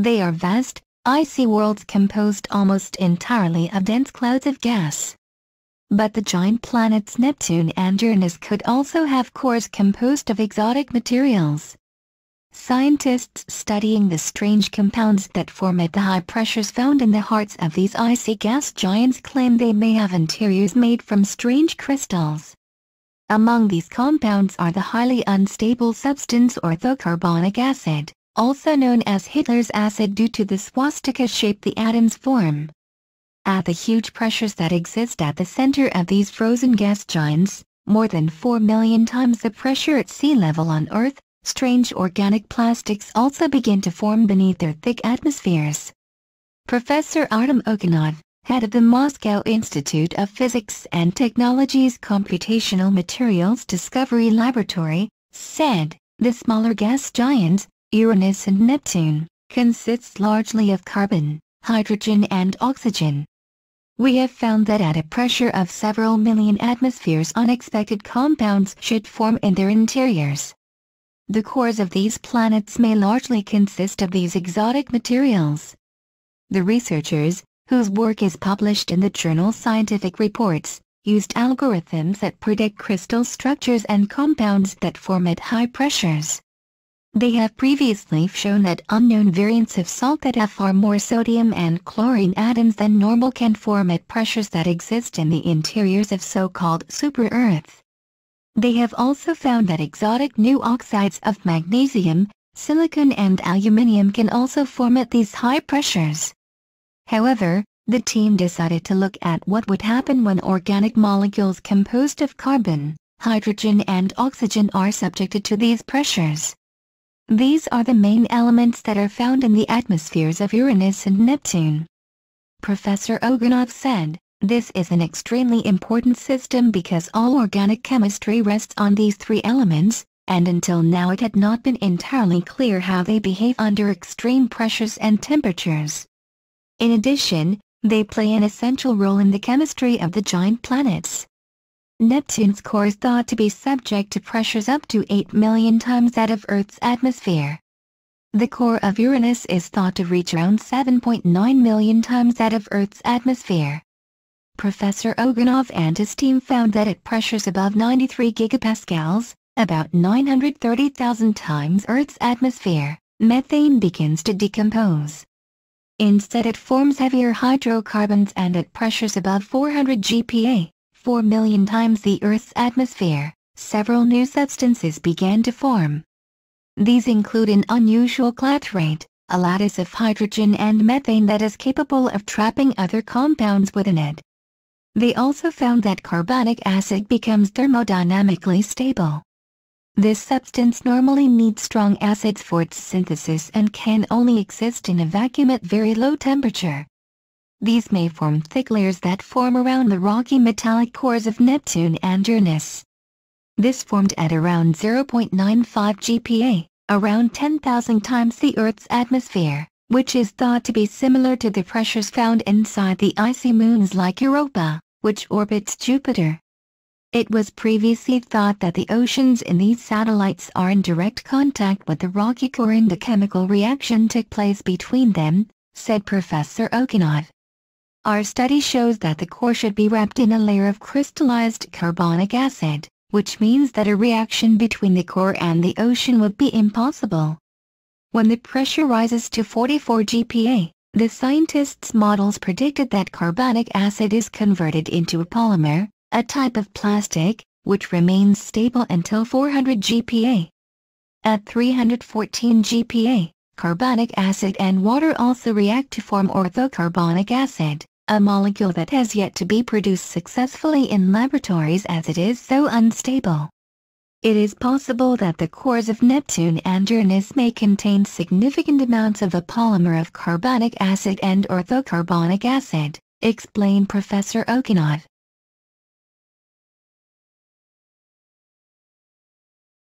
They are vast, icy worlds composed almost entirely of dense clouds of gas. But the giant planets Neptune and Uranus could also have cores composed of exotic materials. Scientists studying the strange compounds that form at the high pressures found in the hearts of these icy gas giants claim they may have interiors made from strange crystals. Among these compounds are the highly unstable substance orthocarbonic acid, also known as Hitler's acid due to the swastika shape the atoms form. At the huge pressures that exist at the center of these frozen gas giants, more than 4 million times the pressure at sea level on Earth, strange organic plastics also begin to form beneath their thick atmospheres. Professor Artem Oganov, head of the Moscow Institute of Physics and Technology's Computational Materials Discovery Laboratory, said, the smaller gas giants, Uranus and Neptune, consists largely of carbon, hydrogen and oxygen. We have found that at a pressure of several million atmospheres unexpected compounds should form in their interiors. The cores of these planets may largely consist of these exotic materials. The researchers, whose work is published in the journal Scientific Reports, used algorithms that predict crystal structures and compounds that form at high pressures. They have previously shown that unknown variants of salt that have far more sodium and chlorine atoms than normal can form at pressures that exist in the interiors of so-called super-Earths. They have also found that exotic new oxides of magnesium, silicon and aluminium can also form at these high pressures. However, the team decided to look at what would happen when organic molecules composed of carbon, hydrogen and oxygen are subjected to these pressures. These are the main elements that are found in the atmospheres of Uranus and Neptune. Professor Oganov said, this is an extremely important system because all organic chemistry rests on these three elements, and until now it had not been entirely clear how they behave under extreme pressures and temperatures. In addition, they play an essential role in the chemistry of the giant planets. Neptune's core is thought to be subject to pressures up to 8 million times that of Earth's atmosphere. The core of Uranus is thought to reach around 7.9 million times that of Earth's atmosphere. Professor Oganov and his team found that at pressures above 93 gigapascals, about 930,000 times Earth's atmosphere, methane begins to decompose. Instead it forms heavier hydrocarbons and at pressures above 400 GPa, 4 million times the Earth's atmosphere, several new substances began to form. These include an unusual clathrate, a lattice of hydrogen and methane that is capable of trapping other compounds within it. They also found that carbonic acid becomes thermodynamically stable. This substance normally needs strong acids for its synthesis and can only exist in a vacuum at very low temperature. These may form thick layers that form around the rocky metallic cores of Neptune and Uranus. This formed at around 0.95 GPa, around 10,000 times the Earth's atmosphere, which is thought to be similar to the pressures found inside the icy moons like Europa, which orbits Jupiter. It was previously thought that the oceans in these satellites are in direct contact with the rocky core and a chemical reaction took place between them, said Professor Oganov. Our study shows that the core should be wrapped in a layer of crystallized carbonic acid, which means that a reaction between the core and the ocean would be impossible. When the pressure rises to 44 GPa, the scientists' models predicted that carbonic acid is converted into a polymer, a type of plastic, which remains stable until 400 GPa. At 314 GPa, carbonic acid and water also react to form orthocarbonic acid a molecule that has yet to be produced successfully in laboratories as it is so unstable. It is possible that the cores of Neptune and Uranus may contain significant amounts of a polymer of carbonic acid and orthocarbonic acid, explained Professor Oganov.